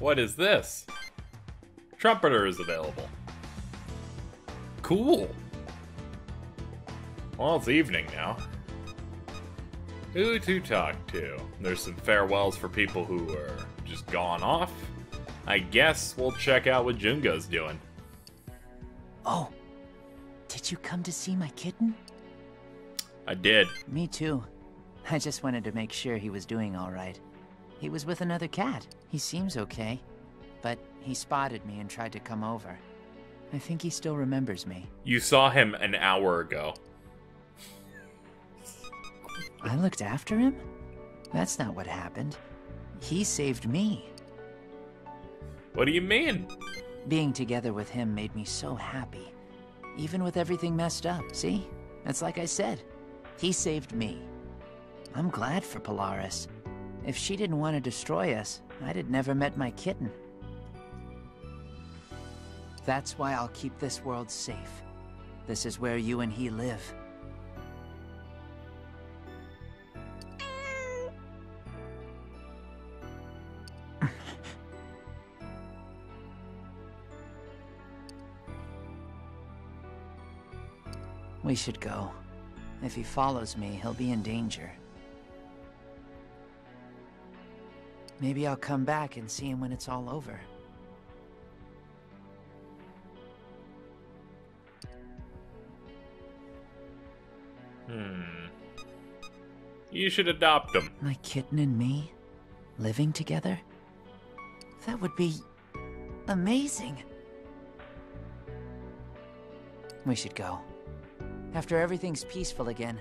What is this? Trumpeter is available. Cool. Well, it's evening now. Who to talk to? There's some farewells for people who are just gone off. I guess we'll check out what Jungo's doing. Oh, did you come to see my kitten? I did. Me too. I just wanted to make sure he was doing all right. He was with another cat. He seems okay, but he spotted me and tried to come over. I think he still remembers me. You saw him an hour ago. I looked after him? That's not what happened. He saved me. What do you mean? Being together with him made me so happy. Even with everything messed up, see? That's like I said. He saved me. I'm glad for Polaris. If she didn't want to destroy us, I'd have never met my kitten. That's why I'll keep this world safe. This is where you and he live. we should go. If he follows me, he'll be in danger. Maybe I'll come back and see him when it's all over. Hmm. You should adopt him. My kitten and me? Living together? That would be... amazing. We should go. After everything's peaceful again,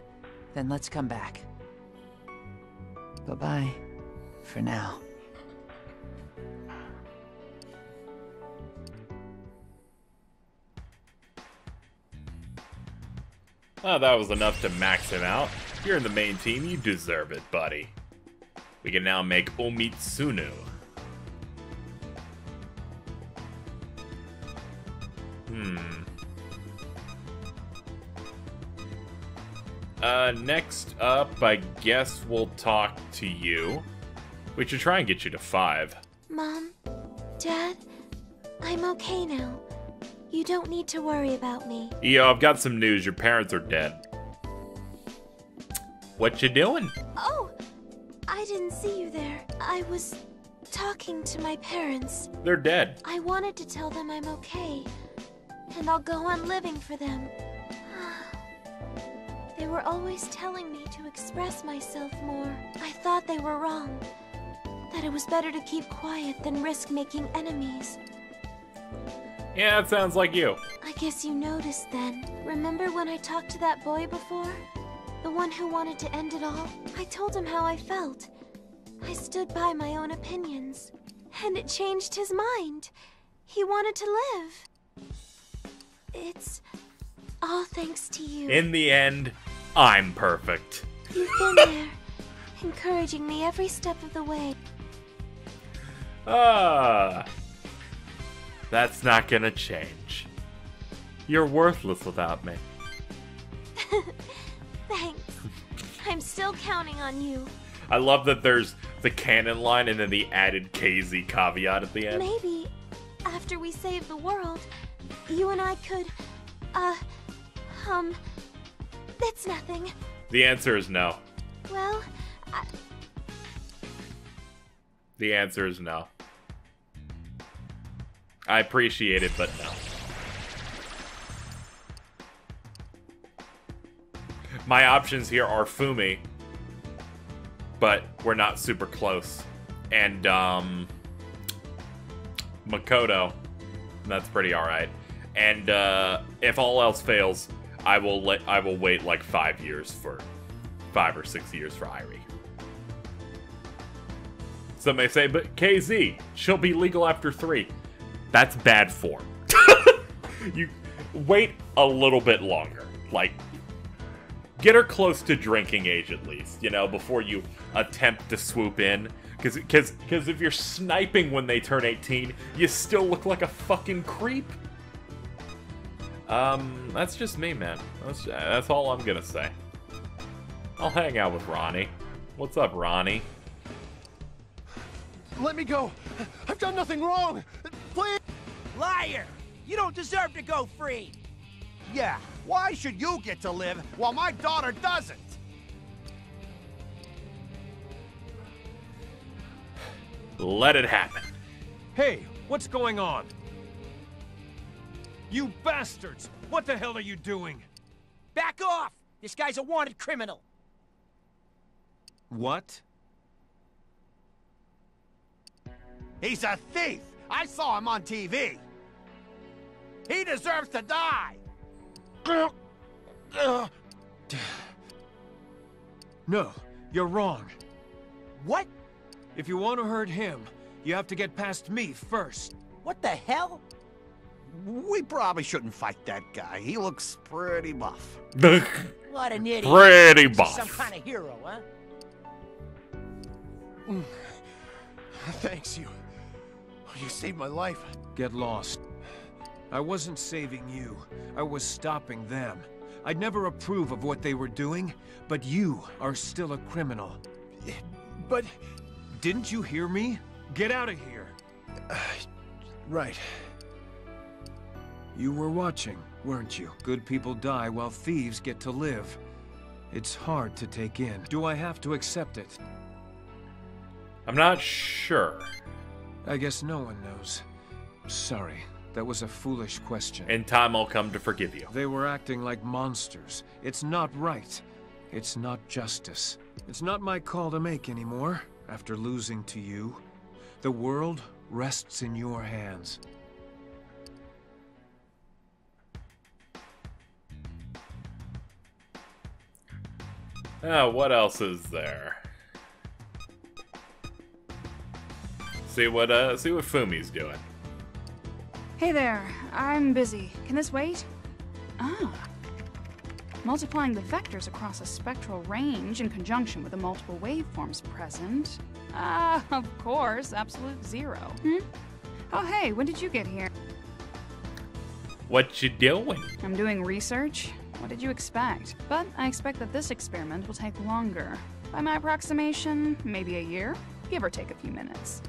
then let's come back. Bye-bye. For now. Oh, that was enough to max him out. You're in the main team, you deserve it, buddy. We can now make Omitsunu. Hmm. Uh, next up, I guess we'll talk to you. We should try and get you to five. Mom, Dad, I'm okay now. You don't need to worry about me. Yo, I've got some news. Your parents are dead. What you doing? Oh, I didn't see you there. I was talking to my parents. They're dead. I wanted to tell them I'm okay, and I'll go on living for them. they were always telling me to express myself more. I thought they were wrong. That it was better to keep quiet than risk making enemies. Yeah, that sounds like you. I guess you noticed then. Remember when I talked to that boy before? The one who wanted to end it all? I told him how I felt. I stood by my own opinions. And it changed his mind. He wanted to live. It's all thanks to you. In the end, I'm perfect. You've been there, encouraging me every step of the way. Ah. That's not gonna change. You're worthless without me. Thanks. I'm still counting on you. I love that there's the canon line and then the added KZ caveat at the end. Maybe after we save the world, you and I could, uh, um, that's nothing. The answer is no. Well, I... The answer is no. I appreciate it, but no. My options here are Fumi, but we're not super close. And, um, Makoto, that's pretty alright. And, uh, if all else fails, I will let, I will wait like five years for, five or six years for Irie. Some may say, but KZ, she'll be legal after three. That's bad form. you wait a little bit longer. Like, get her close to drinking age at least, you know, before you attempt to swoop in. Because cause, cause if you're sniping when they turn 18, you still look like a fucking creep. Um, that's just me, man. That's, that's all I'm gonna say. I'll hang out with Ronnie. What's up, Ronnie? let me go. I've done nothing wrong. Please. Liar! You don't deserve to go free! Yeah, why should you get to live while my daughter doesn't? Let it happen. Hey, what's going on? You bastards! What the hell are you doing? Back off! This guy's a wanted criminal. What? He's a thief! I saw him on TV! He deserves to die! No, you're wrong. What? If you want to hurt him, you have to get past me first. What the hell? We probably shouldn't fight that guy. He looks pretty buff. What an idiot. Pretty He's buff. Some kind of hero, huh? Thanks, you. You saved my life. Get lost. I wasn't saving you. I was stopping them. I'd never approve of what they were doing, but you are still a criminal. But didn't you hear me? Get out of here. Uh, right. You were watching, weren't you? Good people die while thieves get to live. It's hard to take in. Do I have to accept it? I'm not sure. I guess no one knows. Sorry, that was a foolish question. In time, I'll come to forgive you. They were acting like monsters. It's not right. It's not justice. It's not my call to make anymore, after losing to you. The world rests in your hands. Ah, what else is there? See what uh see what Fumi's doing. Hey there, I'm busy. Can this wait? Ah. Multiplying the vectors across a spectral range in conjunction with the multiple waveforms present. Ah, of course, absolute zero. Hmm? Oh, hey, when did you get here? What you doing? I'm doing research. What did you expect? But I expect that this experiment will take longer. By my approximation, maybe a year, give or take a few minutes.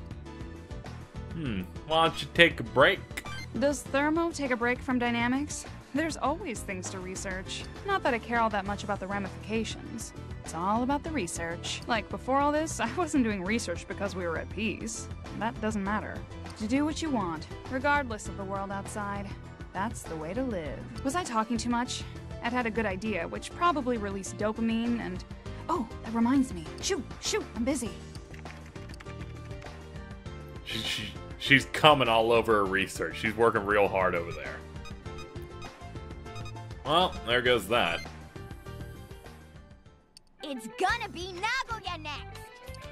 Hmm. Why don't you take a break? Does Thermo take a break from dynamics? There's always things to research. Not that I care all that much about the ramifications. It's all about the research. Like, before all this, I wasn't doing research because we were at peace. That doesn't matter. To do what you want, regardless of the world outside. That's the way to live. Was I talking too much? I'd had a good idea, which probably released dopamine and. Oh, that reminds me. Shoot, shoot, I'm busy. She, she, she's coming all over her research. She's working real hard over there. Well, there goes that. It's gonna be Nagoya next!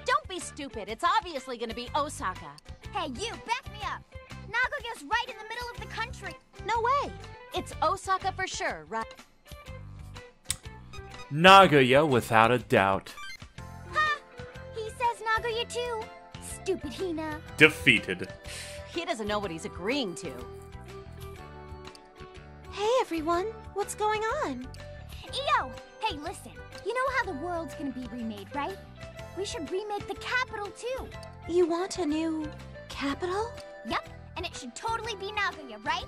Don't be stupid. It's obviously gonna be Osaka. Hey, you, back me up! Nagoya's right in the middle of the country! No way. It's Osaka for sure, right? Nagoya, without a doubt. Ha! He says Nagoya too! Stupid Hina! Defeated. He doesn't know what he's agreeing to. Hey everyone, what's going on? Yo! Hey, listen. You know how the world's gonna be remade, right? We should remake the capital too! You want a new capital? Yep, and it should totally be Nagoya, right?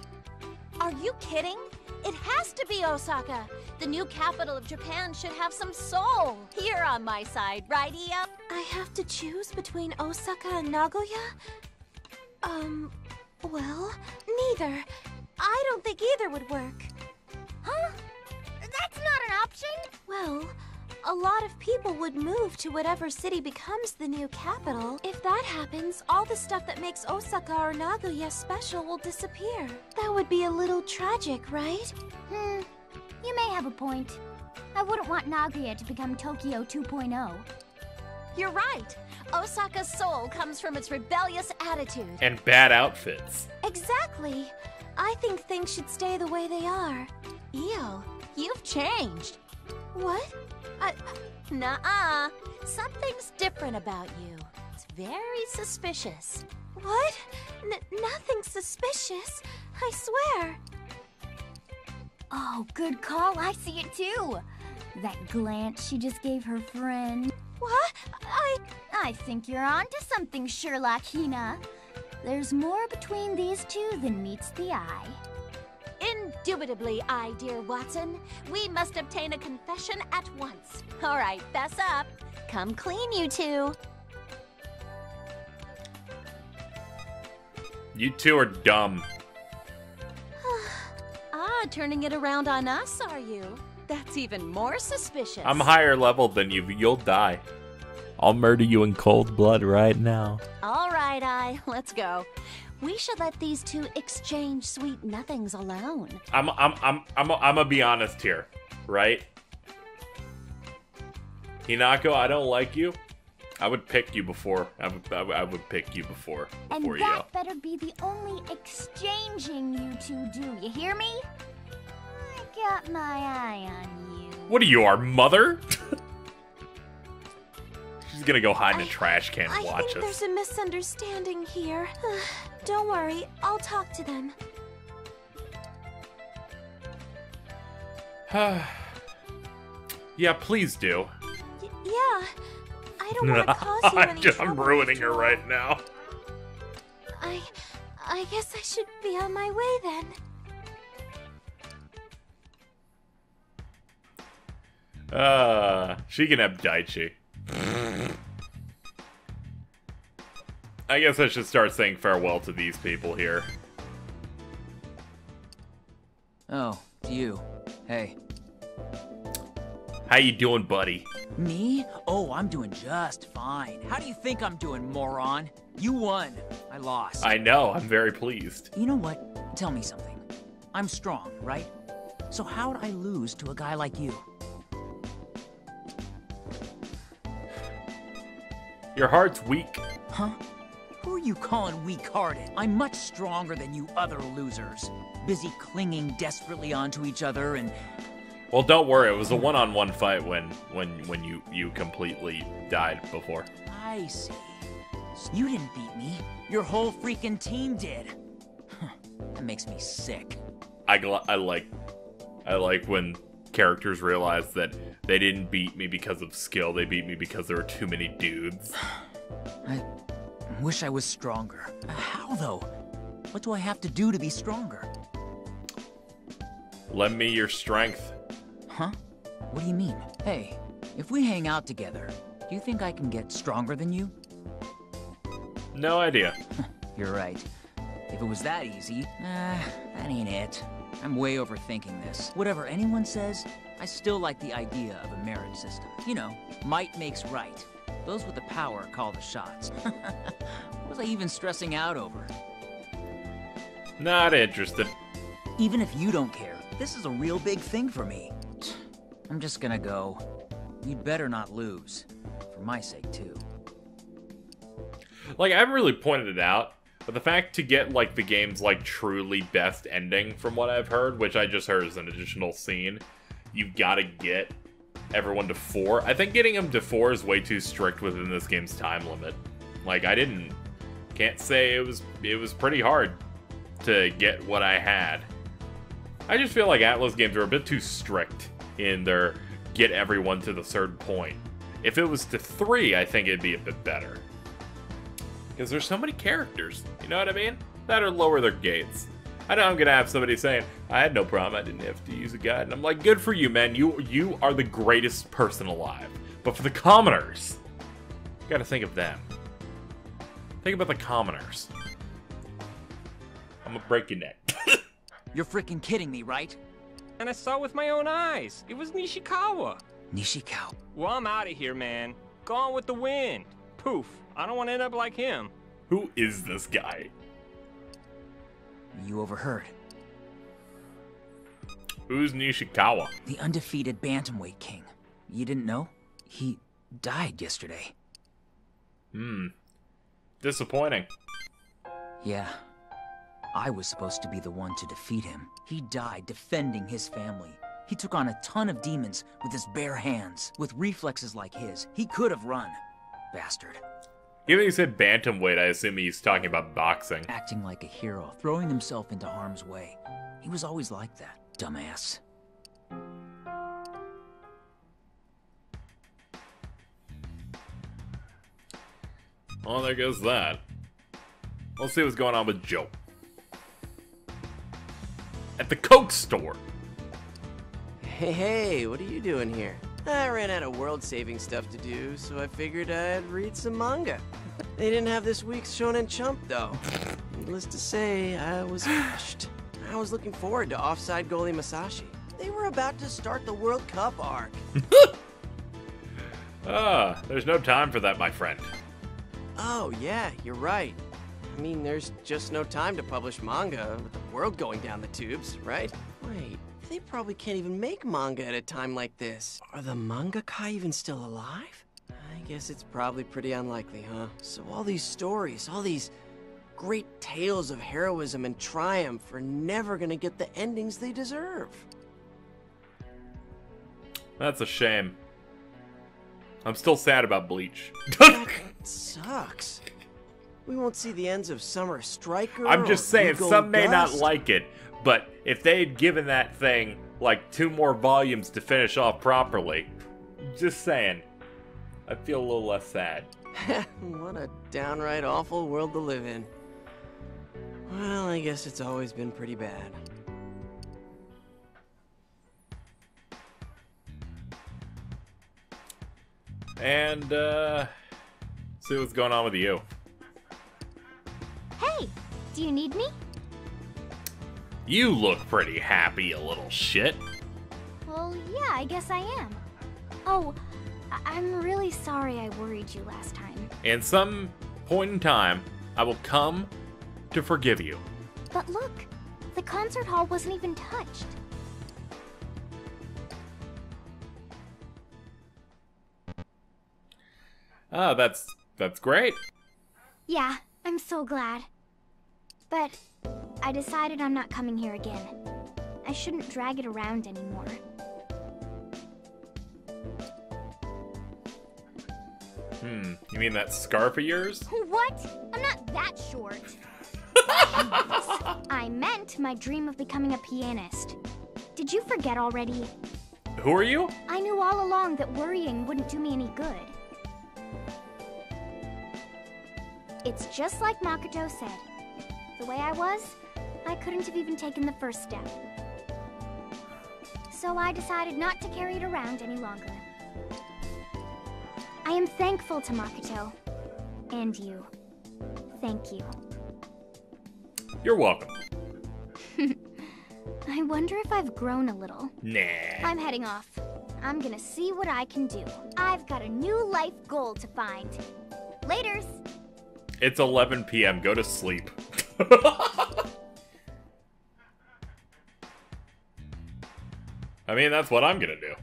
Are you kidding? It has to be Osaka. The new capital of Japan should have some soul. You're on my side, right, Io? I have to choose between Osaka and Nagoya? Um, well, neither. I don't think either would work. Huh? That's not an option! Well, a lot of people would move to whatever city becomes the new capital. If that happens, all the stuff that makes Osaka or Nagoya special will disappear. That would be a little tragic, right? Hmm, you may have a point. I wouldn't want Nagoya to become Tokyo oh. 2.0. You're right. Osaka's soul comes from its rebellious attitude. And bad outfits. Exactly. I think things should stay the way they are. Io, you've changed. What? I, nuh-uh. Something's different about you. It's very suspicious. What? N nothing suspicious. I swear. Oh, good call. I see it too. That glance she just gave her friend. What? I... I think you're onto something, Sherlock Hina. There's more between these two than meets the eye. Indubitably, I, dear Watson. We must obtain a confession at once. All right, fess up. Come clean, you two. You two are dumb. Ah, turning it around on us, are you? That's even more suspicious. I'm higher level than you. You'll die. I'll murder you in cold blood right now. All right, I. Let's go. We should let these two exchange sweet nothings alone. I'm I'm I'm I'm I'm gonna be honest here, right? Hinako, I don't like you. I would pick you before. I would I would, I would pick you before And before you. that better be the only exchanging you two do. You hear me? I got my eye on you. What are you, our mother? She's gonna go hide in a trash can I and watch think us. there's a misunderstanding here. Don't worry, I'll talk to them. yeah, please do. Y- yeah, I don't want to cause you any I'm just- I'm ruining her right now. I, I guess I should be on my way then. Uh, she can have Daichi. I guess I should start saying farewell to these people here. Oh, you. Hey. How you doing, buddy? Me? Oh, I'm doing just fine. How do you think I'm doing, moron? You won. I lost. I know, I'm very pleased. You know what? Tell me something. I'm strong, right? So how'd I lose to a guy like you? Your heart's weak. Huh? Who are you calling weak-hearted? I'm much stronger than you other losers. Busy clinging desperately onto each other and Well, don't worry, it was a one-on-one fight when when when you you completely died before. I see. You didn't beat me. Your whole freaking team did. Huh, that makes me sick. I I like I like when characters realize that they didn't beat me because of skill. They beat me because there were too many dudes. I wish I was stronger. How though? What do I have to do to be stronger? Lend me your strength. Huh? What do you mean? Hey, if we hang out together, do you think I can get stronger than you? No idea. You're right. If it was that easy, uh, that ain't it. I'm way overthinking this. Whatever anyone says, I still like the idea of a merit system. You know, might makes right. Those with the power call the shots. what was I even stressing out over? Not interested. Even if you don't care, this is a real big thing for me. I'm just gonna go. You'd better not lose. For my sake, too. Like I haven't really pointed it out, but the fact to get like the game's like truly best ending from what I've heard, which I just heard is an additional scene, you've got to get everyone to four. I think getting them to four is way too strict within this game's time limit. Like I didn't, can't say it was it was pretty hard to get what I had. I just feel like Atlus games are a bit too strict in their get everyone to the third point. If it was to three, I think it'd be a bit better. Because there's so many characters, you know what I mean? That'll lower their gates. I know I'm gonna have somebody saying, I had no problem, I didn't have to use a guide. And I'm like, good for you, man. You you are the greatest person alive. But for the commoners, you gotta think of them. Think about the commoners. I'm gonna break your neck. You're freaking kidding me, right? And I saw with my own eyes. It was Nishikawa. Nishikawa. Well, I'm out of here, man. Gone with the wind. Poof. I don't want to end up like him. Who is this guy? You overheard. Who's Nishikawa? The undefeated Bantamweight King. You didn't know? He died yesterday. Hmm. Disappointing. Yeah. I was supposed to be the one to defeat him. He died defending his family. He took on a ton of demons with his bare hands. With reflexes like his, he could have run. Bastard. Given he said bantamweight, I assume he's talking about boxing. Acting like a hero, throwing himself into harm's way. He was always like that. Dumbass. Well, there goes that. Let's see what's going on with Joe. At the Coke store. Hey, hey, what are you doing here? I ran out of world-saving stuff to do, so I figured I'd read some manga. They didn't have this week's Shonen Chump, though. Needless to say, I was crushed. I was looking forward to offside goalie Masashi. They were about to start the World Cup arc. Ah, there's no time for that, my friend. Oh, yeah, you're right. I mean, there's just no time to publish manga with the world going down the tubes, right? Wait, they probably can't even make manga at a time like this. Are the mangaka even still alive? I guess it's probably pretty unlikely, huh? So all these stories, all these great tales of heroism and triumph are never gonna get the endings they deserve. That's a shame. I'm still sad about Bleach. That sucks. We won't see the ends of Summer Striker. I'm just saying, some may not like it, but if they had given that thing like two more volumes to finish off properly, just saying, I feel a little less sad. what a downright awful world to live in. Well, I guess it's always been pretty bad. And, uh, see what's going on with you. Hey, do you need me? You look pretty happy, a little shit. Well, yeah, I guess I am. Oh, I- I'm really sorry I worried you last time. In some point in time, I will come to forgive you. But look, the concert hall wasn't even touched. Ah, that's that's great. Yeah, I'm so glad. But I decided I'm not coming here again. I shouldn't drag it around anymore. Hmm, you mean that scarf of yours? What? I'm not that short. I meant my dream of becoming a pianist. Did you forget already? Who are you? I knew all along that worrying wouldn't do me any good. It's just like Makoto said. The way I was, I couldn't have even taken the first step. So I decided not to carry it around any longer. I am thankful to Makoto. And you. Thank you. You're welcome. I wonder if I've grown a little. Nah. I'm heading off. I'm gonna see what I can do. I've got a new life goal to find. Laters! It's 11 p.m. Go to sleep. I mean, that's what I'm gonna do.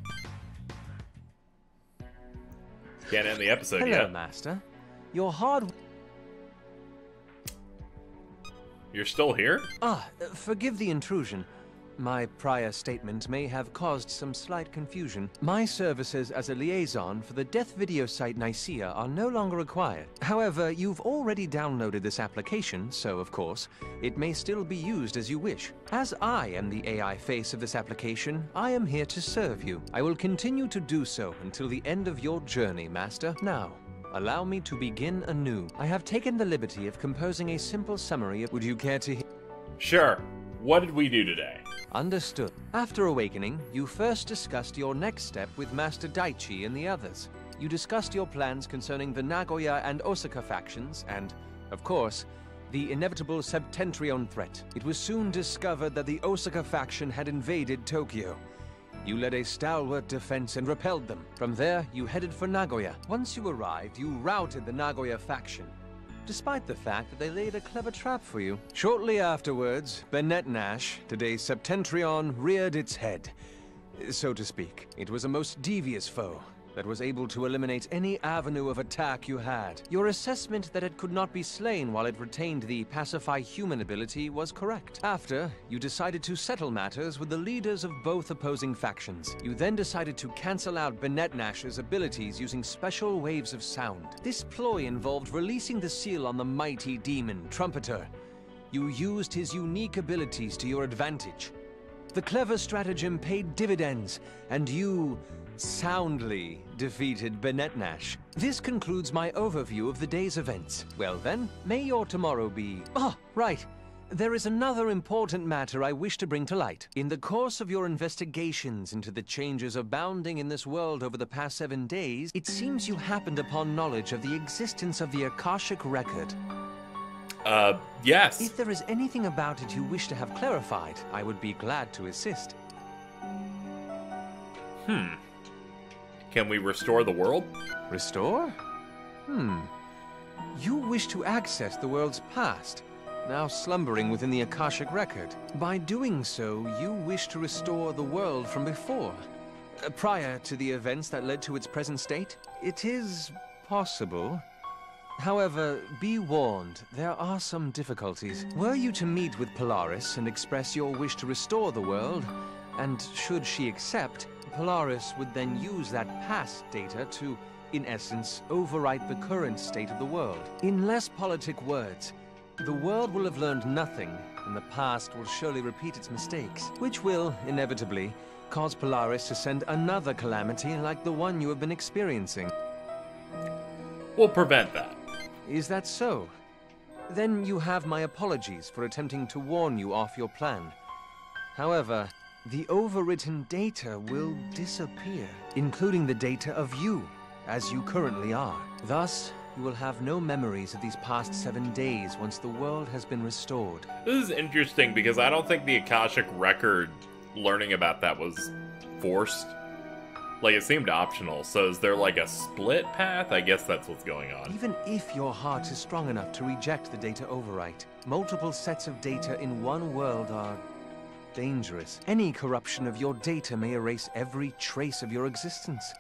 Can't end the episode Hello, yet. Master. Your hard. You're still here? Ah, forgive the intrusion. My prior statement may have caused some slight confusion. My services as a liaison for the death video site Nicaea are no longer required. However, you've already downloaded this application, so of course, it may still be used as you wish. As I am the AI face of this application, I am here to serve you. I will continue to do so until the end of your journey, Master. Now, allow me to begin anew. I have taken the liberty of composing a simple summary of... Would you care to hear? Sure. What did we do today? Understood. After awakening, you first discussed your next step with Master Daichi and the others. You discussed your plans concerning the Nagoya and Osaka factions, and, of course, the inevitable Septentrion threat. It was soon discovered that the Osaka faction had invaded Tokyo. You led a stalwart defense and repelled them. From there, you headed for Nagoya. Once you arrived, you routed the Nagoya faction, despite the fact that they laid a clever trap for you. Shortly afterwards, Benetnash, today's Septentrion, reared its head, so to speak. It was a most devious foe that was able to eliminate any avenue of attack you had. Your assessment that it could not be slain while it retained the pacify human ability was correct. After, you decided to settle matters with the leaders of both opposing factions. You then decided to cancel out Benetnash's abilities using special waves of sound. This ploy involved releasing the seal on the mighty demon, Trumpeter. You used his unique abilities to your advantage. The clever stratagem paid dividends, and you soundly defeated Benetnash. This concludes my overview of the day's events. Well then, may your tomorrow be... Ah, right. There is another important matter I wish to bring to light. In the course of your investigations into the changes abounding in this world over the past seven days, it seems you happened upon knowledge of the existence of the Akashic Record. Uh, yes. If there is anything about it you wish to have clarified, I would be glad to assist. Hmm. Can we restore the world? Restore? Hmm. You wish to access the world's past, now slumbering within the Akashic Record. By doing so, you wish to restore the world from before, uh, prior to the events that led to its present state? It is possible. However, be warned, there are some difficulties. Were you to meet with Polaris and express your wish to restore the world, and should she accept, Polaris would then use that past data to, in essence, overwrite the current state of the world. In less politic words, the world will have learned nothing, and the past will surely repeat its mistakes, which will, inevitably, cause Polaris to send another calamity like the one you have been experiencing. We'll prevent that. Is that so? Then you have my apologies for attempting to warn you off your plan. However, the overwritten data will disappear, including the data of you, as you currently are. Thus, you will have no memories of these past seven days once the world has been restored. This is interesting because I don't think the Akashic record learning about that was forced. Like, it seemed optional, so is there like a split path? I guess that's what's going on. Even if your heart is strong enough to reject the data overwrite, multiple sets of data in one world are dangerous. Any corruption of your data may erase every trace of your existence.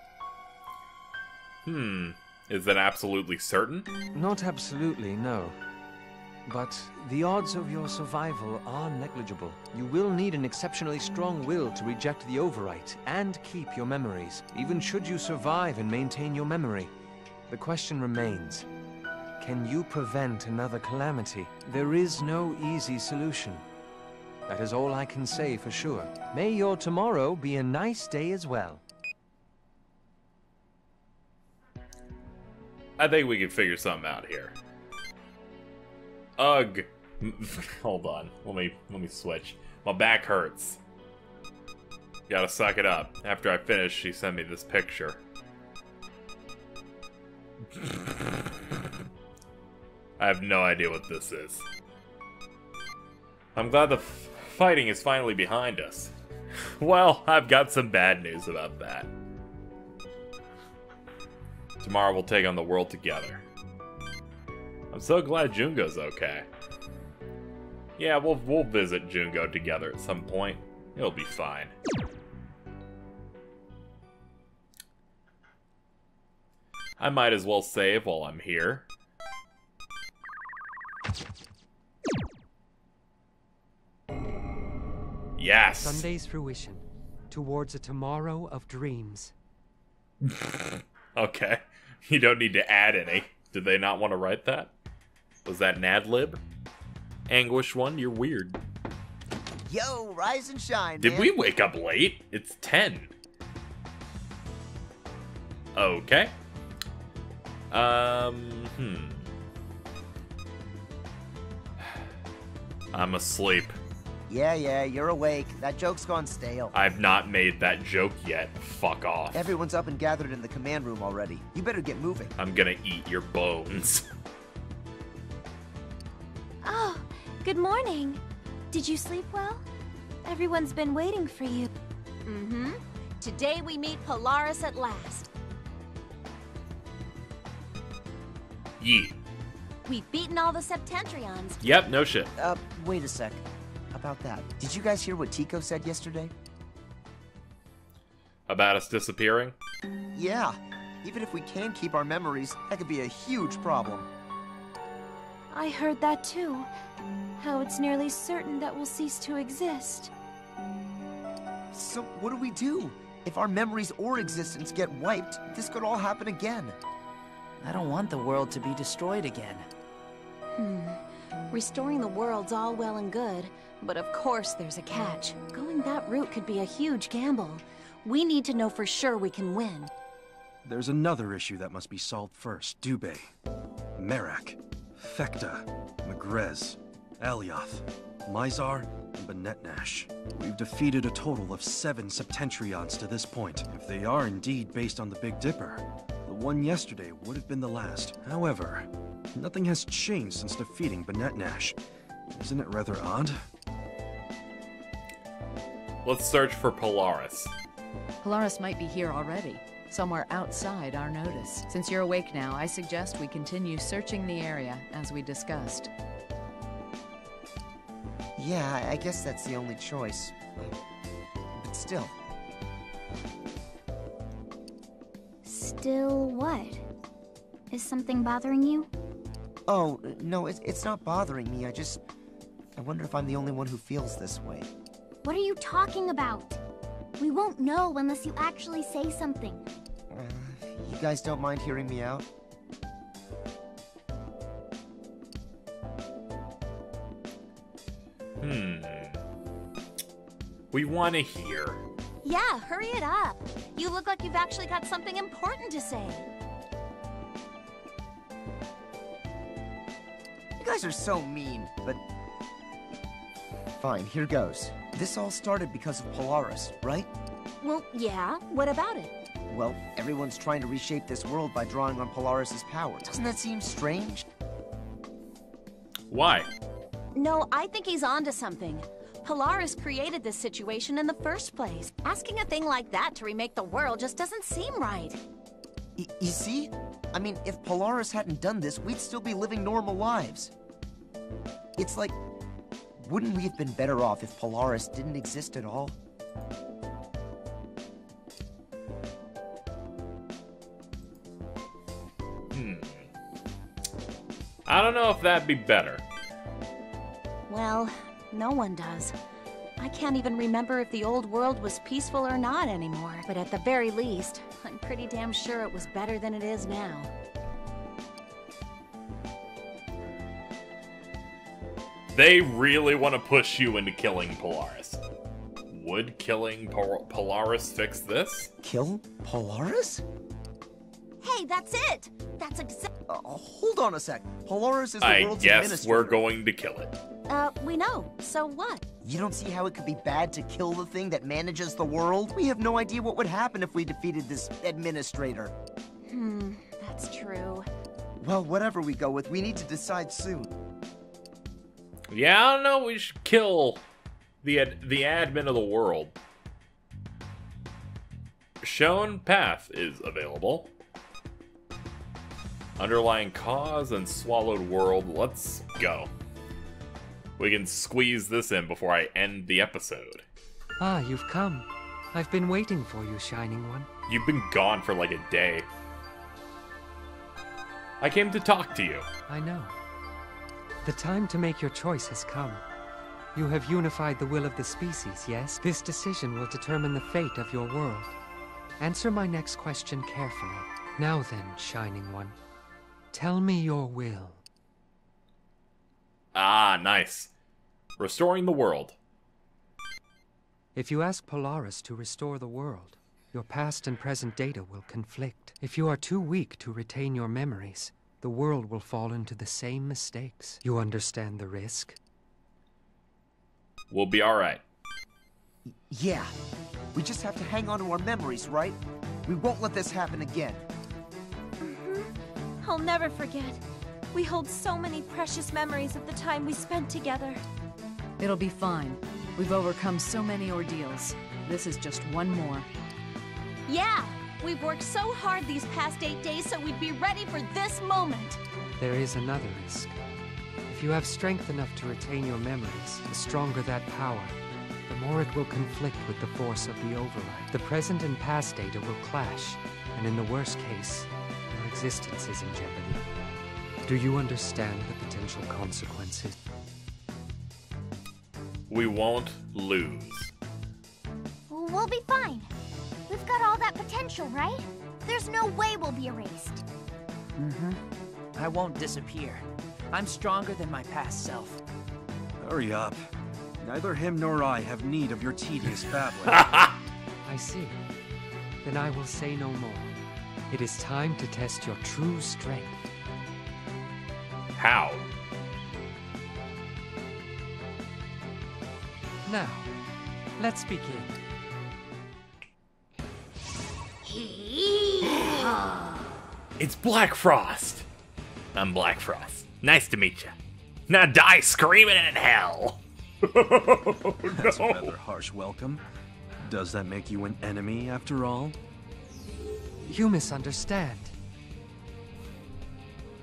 Hmm. Is that absolutely certain? Not absolutely, no. But the odds of your survival are negligible. You will need an exceptionally strong will to reject the overwrite and keep your memories, even should you survive and maintain your memory. The question remains, can you prevent another calamity? There is no easy solution. That is all I can say for sure. May your tomorrow be a nice day as well. I think we can figure something out here. Ugh. Hold on. Let me let me switch. My back hurts. Gotta suck it up. After I finish, she sent me this picture. I have no idea what this is. I'm glad the fighting is finally behind us. well, I've got some bad news about that. Tomorrow we'll take on the world together. I'm so glad Jungo's okay. Yeah, we'll we'll visit Jungo together at some point. It'll be fine. I might as well save while I'm here. Yes. Sunday's fruition. Towards a tomorrow of dreams. okay. You don't need to add any. Did they not want to write that? Was that an ad lib? Anguished One, you're weird. Yo, rise and shine. Did man. we wake up late? It's 10. Okay. Um, hmm. I'm asleep. Yeah, yeah, you're awake. That joke's gone stale. I've not made that joke yet. Fuck off. Everyone's up and gathered in the command room already. You better get moving. I'm gonna eat your bones. Oh, good morning. Did you sleep well? Everyone's been waiting for you. Mm-hmm. Today we meet Polaris at last. Yeet. We've beaten all the Septentrions. Yep, no shit. Uh, wait a sec. About that. Did you guys hear what Tico said yesterday? About us disappearing? Yeah. Even if we can keep our memories, that could be a huge problem. I heard that too. How it's nearly certain that we'll cease to exist. So what do we do? If our memories or existence get wiped, this could all happen again. I don't want the world to be destroyed again. Hmm. Restoring the world's all well and good, but of course there's a catch. Going that route could be a huge gamble. We need to know for sure we can win. There's another issue that must be solved first. Dubhe, Merak, Phecda, Megrez, Alioth, Mizar, and Benetnash. We've defeated a total of seven Septentrions to this point. If they are indeed based on the Big Dipper, the one yesterday would have been the last. However, nothing has changed since defeating Benetnash. Isn't it rather odd? Let's search for Polaris. Polaris might be here already, somewhere outside our notice. Since you're awake now, I suggest we continue searching the area, as we discussed. Yeah, I guess that's the only choice. But still. Still what? Is something bothering you? Oh, no, it's, it's not bothering me. I just. I wonder if I'm the only one who feels this way. What are you talking about? We won't know unless you actually say something. Uh, you guys don't mind hearing me out? Hmm. We want to hear. Yeah, hurry it up. You look like you've actually got something important to say. Guys are so mean, but. Fine, here goes. This all started because of Polaris, right? Well, yeah, what about it? Well, everyone's trying to reshape this world by drawing on Polaris's power. Doesn't that seem strange? Why? No, I think he's onto something. Polaris created this situation in the first place. Asking a thing like that to remake the world just doesn't seem right. Y you see? I mean, if Polaris hadn't done this, we'd still be living normal lives. It's like, wouldn't we have been better off if Polaris didn't exist at all? Hmm. I don't know if that'd be better. Well, no one does. I can't even remember if the old world was peaceful or not anymore. But at the very least, I'm pretty damn sure it was better than it is now. They really want to push you into killing Polaris. Would killing Pol Polaris fix this? Kill Polaris? Hey, that's it! That's exactly. Uh, hold on a sec. Polaris is the I world's guess we're going to kill it. Uh, we know. So what? You don't see how it could be bad to kill the thing that manages the world? We have no idea what would happen if we defeated this administrator. Hmm, that's true. Well, whatever we go with, we need to decide soon. Yeah, I don't know. We should kill the ad the admin of the world. Shown path is available. Underlying cause and swallowed world. Let's go. We can squeeze this in before I end the episode. Ah, you've come. I've been waiting for you, Shining One. You've been gone for like a day. I came to talk to you. I know. The time to make your choice has come. You have unified the will of the species, yes? This decision will determine the fate of your world. Answer my next question carefully. Now then, Shining One. Tell me your will. Ah, nice. Restoring the world. If you ask Polaris to restore the world, your past and present data will conflict. If you are too weak to retain your memories, the world will fall into the same mistakes. You understand the risk? We'll be alright. Yeah. We just have to hang on to our memories, right? We won't let this happen again. Mm-hmm. I'll never forget. We hold so many precious memories of the time we spent together. It'll be fine. We've overcome so many ordeals. This is just one more. Yeah! We've worked so hard these past eight days so we'd be ready for this moment. There is another risk. If you have strength enough to retain your memories, the stronger that power, the more it will conflict with the force of the override. The present and past data will clash, and in the worst case, your existence is in jeopardy. Do you understand the potential consequences? We won't lose. We'll be fine. We've got all that potential, right? There's no way we'll be erased. Mm-hmm. I won't disappear. I'm stronger than my past self. Hurry up. Neither him nor I have need of your tedious babbling. I see. Then I will say no more. It is time to test your true strength. How? Now, let's begin. It's Black Frost. I'm Black Frost. Nice to meet you. Now die screaming in hell. That's a rather harsh welcome. Does that make you an enemy after all? You misunderstand.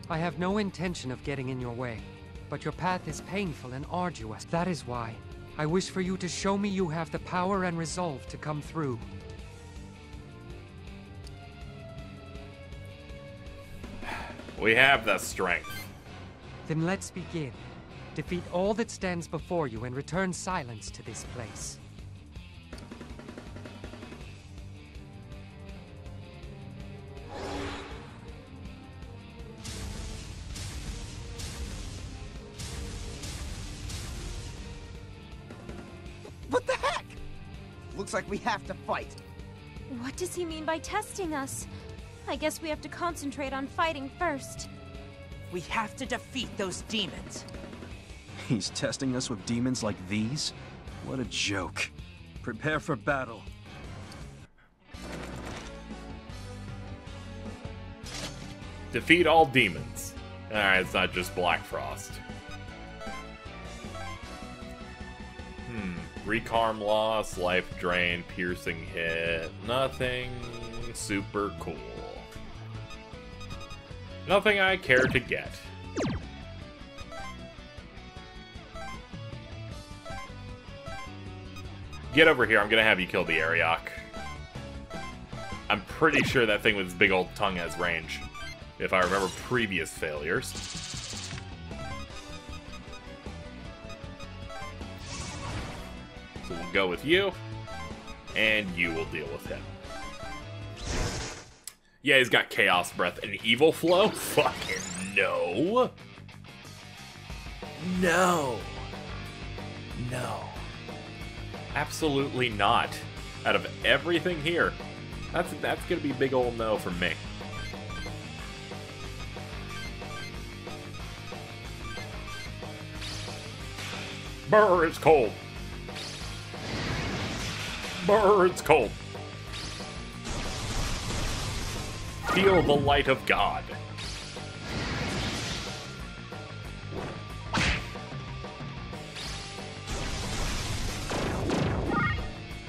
I have no intention of getting in your way, but your path is painful and arduous. That is why I wish for you to show me you have the power and resolve to come through. We have the strength. Then let's begin. Defeat all that stands before you and return silence to this place. What the heck? Looks like we have to fight. What does he mean by testing us? I guess we have to concentrate on fighting first. We have to defeat those demons. He's testing us with demons like these? What a joke. Prepare for battle. Defeat all demons. Alright, it's not just Black Frost. Hmm. Recarm loss, life drain, piercing hit. Nothing super cool. Nothing I care to get. Get over here, I'm gonna have you kill the Arioch. I'm pretty sure that thing with its big old tongue has range, if I remember previous failures. So we'll go with you, and you will deal with him. Yeah, he's got Chaos Breath and Evil Flow? Fucking no. No. No. Absolutely not. Out of everything here, that's that's gonna be big old no for me. Brr, it's cold. Brr, it's cold. Feel the light of God.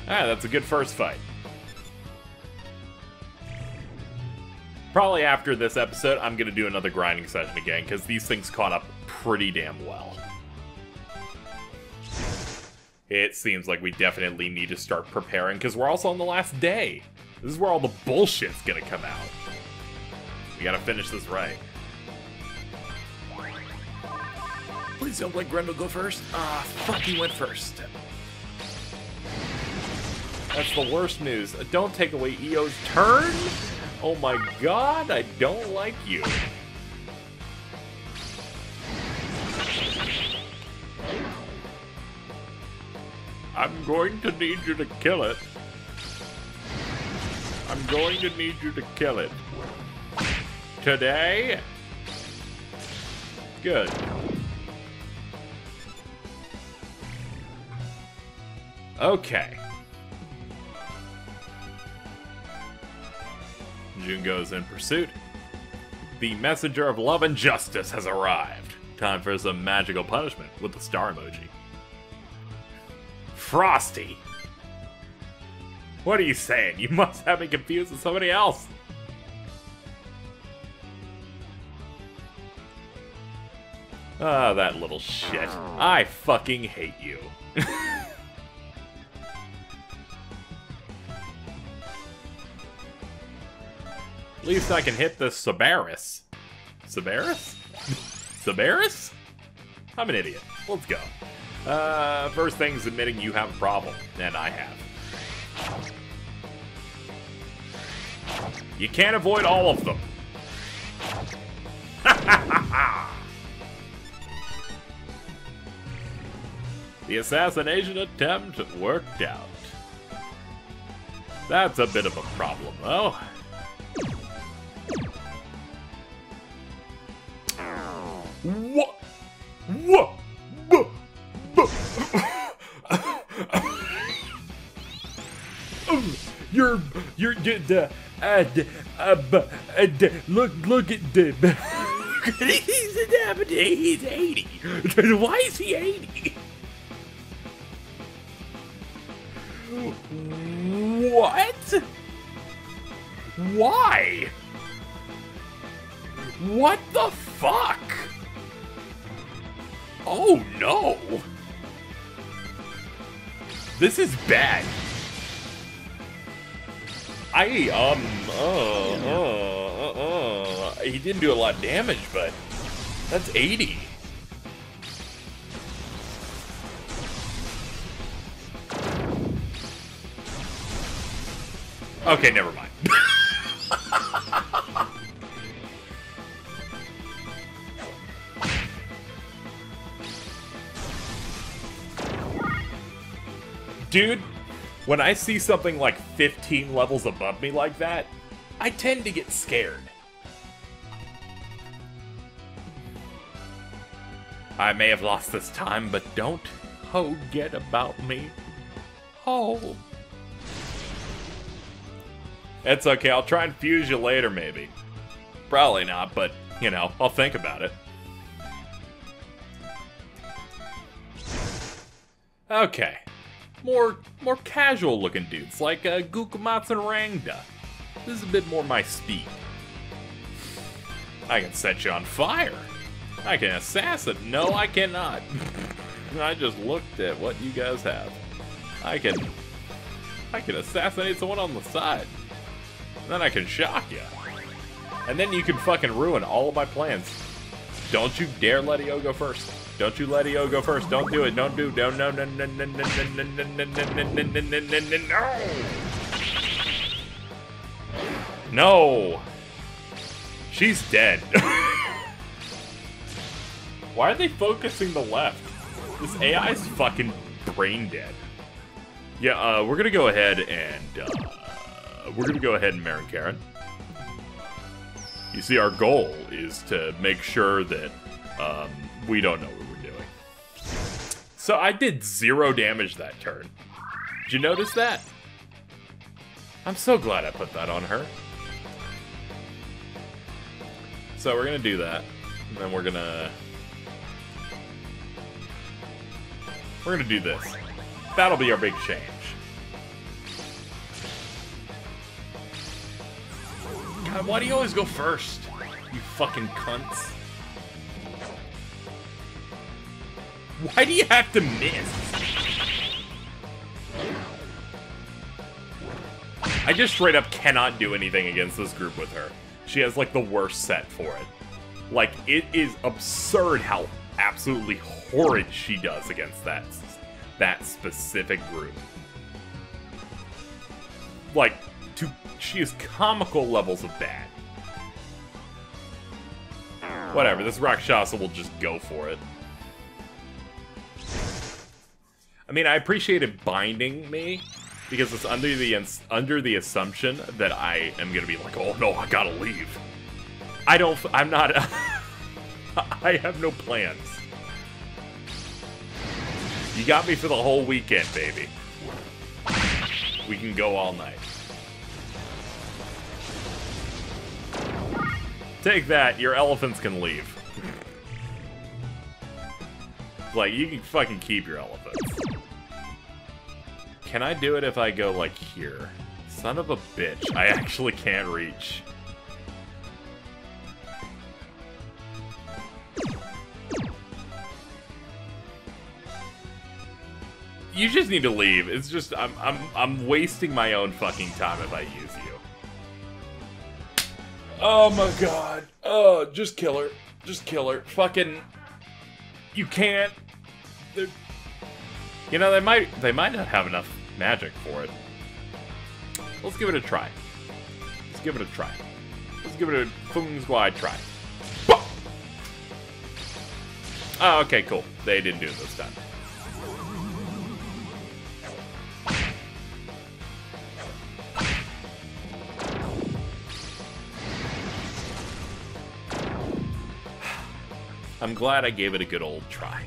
Ah, that's a good first fight. Probably after this episode, I'm going to do another grinding session again, because these things caught up pretty damn well. It seems like we definitely need to start preparing, because we're also on the last day. This is where all the bullshit's going to come out. We gotta finish this right. Please don't let Grendel go first. Ah, fuck, he went first. That's the worst news. Don't take away Io's turn? Oh my god, I don't like you. I'm going to need you to kill it. I'm going to need you to kill it. Today? Good. Okay. Jungo's in pursuit. The messenger of love and justice has arrived. Time for some magical punishment with the star emoji. Frosty! What are you saying? You must have me confused with somebody else. Ah, that little shit. I fucking hate you. At least I can hit the Sabaris. Sabaris? Sabaris? I'm an idiot. Let's go. Uh, first thing's admitting you have a problem, and I have. You can't avoid all of them. the assassination attempt worked out. That's a bit of a problem, though. What? What? You're you're the uh, uh, uh, look look at the he's he's 80. Why is he 80? What? Why? What the fuck? Oh no! This is bad. I, um, uh, uh, uh, uh, he didn't do a lot of damage, but that's 80. Okay, never mind. Dude, when I see something like 15 levels above me like that, I tend to get scared. I may have lost this time, but don't forget about me. Oh. It's okay, I'll try and fuse you later, maybe. Probably not, but, you know, I'll think about it. Okay. More more casual looking dudes, like uh, Gucumatz and Rangda. This is a bit more my speed. I can set you on fire. I can assassinate. No, I cannot. I just looked at what you guys have. I can... I can assassinate someone on the side. Then I can shock you. And then you can fucking ruin all of my plans. Don't you dare let Io go first. Don't you let Io go first. Don't do it. Don't do no, no, no, no, no, no, no, no, no, no, no, no. No. She's dead. Why are they focusing the left? This AI is fucking brain dead. Yeah, uh, we're gonna go ahead and, uh, we're gonna go ahead and Marin Karin. You see, our goal is to make sure that, um, we don't know what we're doing. So I did zero damage that turn. Did you notice that? I'm so glad I put that on her. So we're gonna do that, and then we're gonna... We're gonna do this. That'll be our big change. God, why do you always go first? You fucking cunts. Why do you have to miss? I just straight up cannot do anything against this group with her. She has like the worst set for it. Like, it is absurd how absolutely horrid she does against that that specific group. Like, she is comical levels of bad. Whatever, this Rakshasa will just go for it. I mean, I appreciate it binding me because it's under the under the assumption that I am gonna be like, oh no, I gotta leave. I don't. I'm not. I have no plans. You got me for the whole weekend, baby. We can go all night. Take that. Your elephants can leave. like, you can fucking keep your elephants. Can I do it if I go, like, here? Son of a bitch. I actually can't reach. You just need to leave. It's just, I'm, I'm, I'm wasting my own fucking time if I use you. Oh my god. Oh, just kill her. Just kill her. Fucking. You can't. They're... You know, they might they might not have enough magic for it. Let's give it a try. Let's give it a try. Let's give it a Foon's wide try. Oh, okay, cool. They didn't do it this time. I'm glad I gave it a good old try.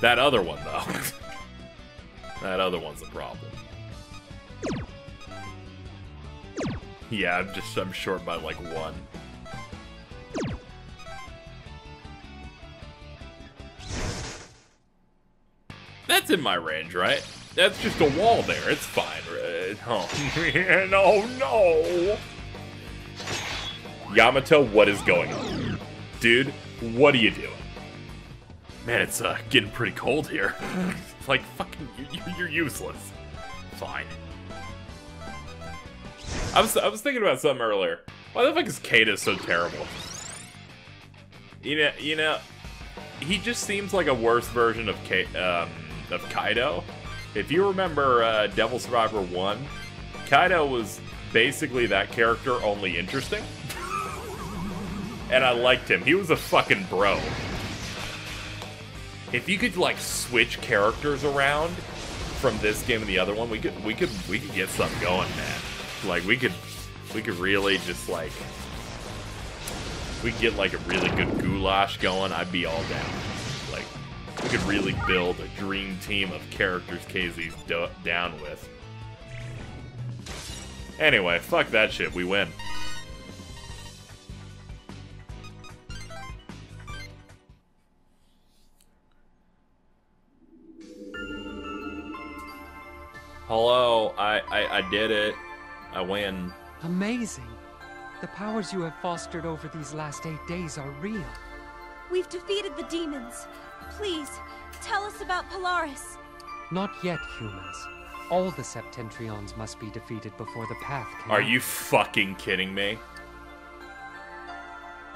That other one, though. that other one's a problem. Yeah, I'm just, I'm short by like one. That's in my range, right? That's just a wall there. It's fine. Right? Oh. Oh, no. Yamato, what is going on? Dude, what are you doing? Man, it's uh, getting pretty cold here. like, fucking, you, you're useless. Fine. I was, I was thinking about something earlier. Why the fuck is Keita so terrible? You know, you know, he just seems like a worse version of K, um, of Kaido. If you remember uh, Devil Survivor 1, Kaido was basically that character, only interesting. And I liked him. He was a fucking bro. If you could like switch characters around from this game and the other one, we could we could we could get something going, man. Like we could we could really just like we could get like a really good goulash going. I'd be all down. Like we could really build a dream team of characters KZ's do down with. Anyway, fuck that shit. We win. Hello, I, I, I did it. I win. Amazing. The powers you have fostered over these last eight days are real. We've defeated the demons. Please, tell us about Polaris. Not yet, humans. All the Septentrions must be defeated before the path can... Are you fucking kidding me?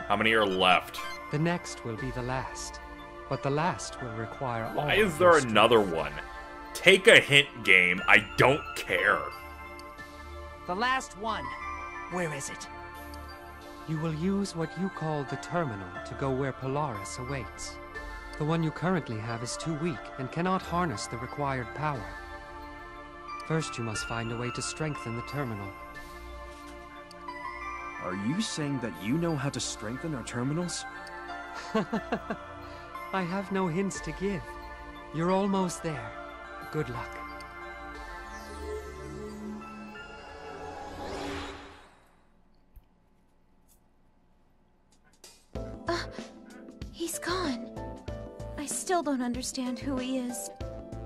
How many are left? The next will be the last. But the last will require all Why is there another one? Take a hint, game. I don't care. The last one. Where is it? You will use what you call the terminal to go where Polaris awaits. The one you currently have is too weak and cannot harness the required power. First, you must find a way to strengthen the terminal. Are you saying that you know how to strengthen our terminals? I have no hints to give. You're almost there. Good luck. Uh, he's gone. I still don't understand who he is.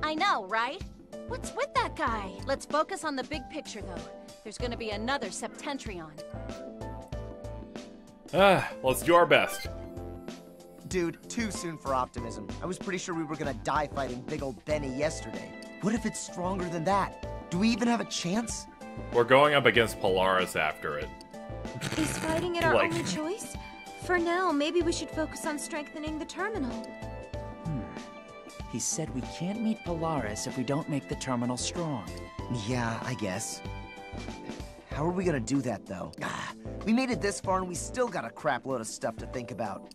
I know, right? What's with that guy? Let's focus on the big picture, though. There's gonna be another Septentrion. Ah, let's do our best. Dude, too soon for optimism. I was pretty sure we were gonna die fighting big old Benny yesterday. What if it's stronger than that? Do we even have a chance? We're going up against Polaris after it. Is fighting it our Like- only choice? For now, maybe we should focus on strengthening the terminal. Hmm. He said we can't meet Polaris if we don't make the terminal strong. Yeah, I guess. How are we gonna do that, though? Ah, we made it this far and we still got a crap load of stuff to think about.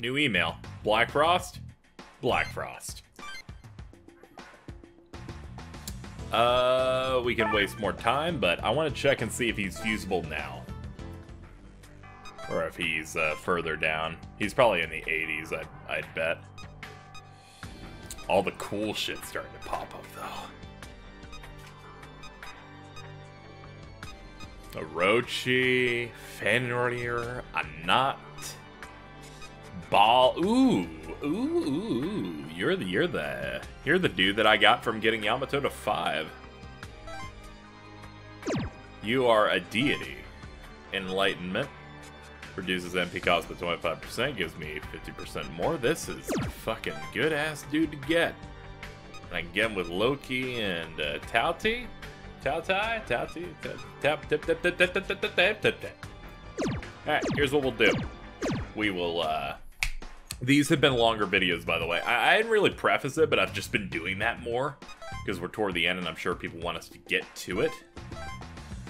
New email. Black Frost? Black Frost. Uh, we can waste more time, but I want to check and see if he's fusible now. Or if he's uh, further down. He's probably in the 80s, I'd, I'd bet. All the cool shit's starting to pop up, though. Orochi, Fenrir, Anat, Baal. Ooh, ooh, ooh. You're the you're the you're the dude that I got from getting Yamato to five. You are a deity. Enlightenment reduces MP cost by 25%, gives me 50% more. This is a fucking good ass dude to get. And I can get him with Loki and uh, Tauti. Tautai? Tauti? Tap, tap, tap, tap, tap, tap, tap, tap, tap, tap. Alright, here's what we'll do. We will, uh, these have been longer videos, by the way. I, I didn't really preface it, but I've just been doing that more because we're toward the end and I'm sure people want us to get to it.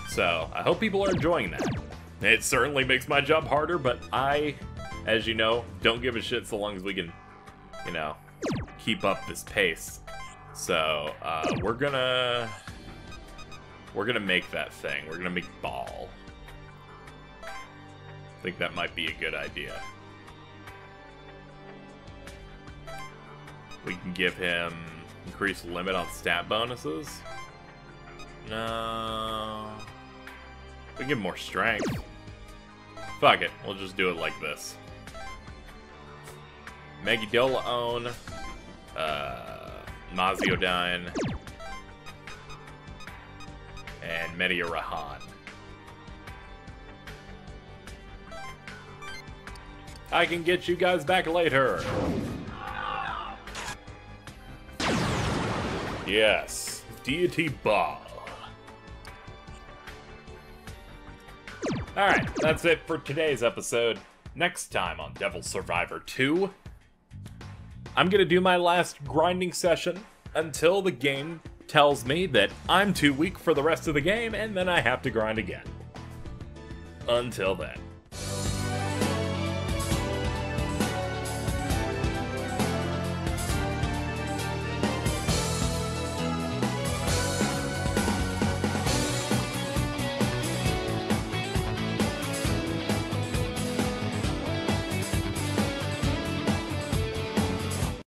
So I hope people are enjoying that. It certainly makes my job harder, but I, as you know, don't give a shit so long as we can, you know, keep up this pace. So uh, we're gonna We're gonna make that thing. We're gonna make Baal. I think that might be a good idea. We can give him increased limit on stat bonuses. No. We give him more strength. Fuck it. We'll just do it like this. Megidolaon. Uh, Maziodyne. And Mediarahan. I can get you guys back later. Yes, Deity Baal. Alright, that's it for today's episode. Next time on Devil Survivor 2, I'm gonna do my last grinding session until the game tells me that I'm too weak for the rest of the game, and then I have to grind again. Until then.